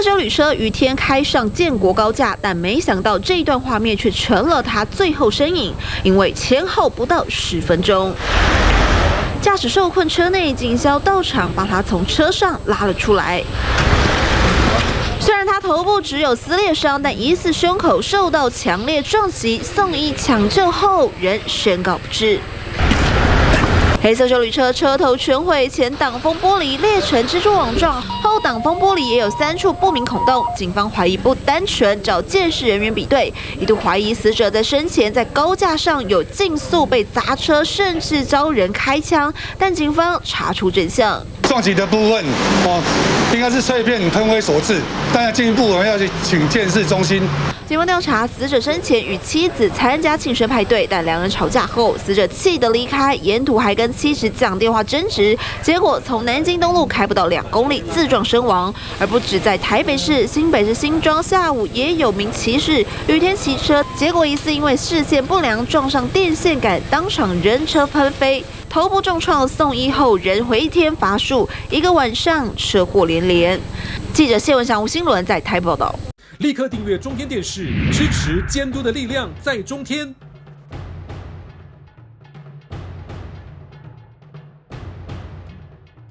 色修旅车于天开上建国高架，但没想到这段画面却成了他最后身影，因为前后不到十分钟。驾驶受困车内，警消到场把他从车上拉了出来。虽然他头部只有撕裂伤，但疑似胸口受到强烈撞击，送医抢救后仍宣告不治。黑色修理车车头全毁，前挡风玻璃裂成蜘蛛网状，后挡风玻璃也有三处不明孔洞。警方怀疑不单纯，找监视人员比对，一度怀疑死者在生前在高架上有竞速被砸车，甚至遭人开枪，但警方查出真相。撞击的部分，哦，应该是碎片喷灰所致，当然进一步我们要去请监视中心。警方调查，死者生前与妻子参加庆生派对，但两人吵架后，死者气得离开，沿途还跟妻子讲电话争执，结果从南京东路开不到两公里自撞身亡。而不止在台北市、新北市新庄，下午也有名骑士雨天骑车，结果疑似因为视线不良撞上电线杆，当场人车喷飞。头部重创，送医后人回天乏术，一个晚上车祸连连。记者谢文祥、吴新伦在台报道。立刻订阅中天电视，支持监督的力量在中天。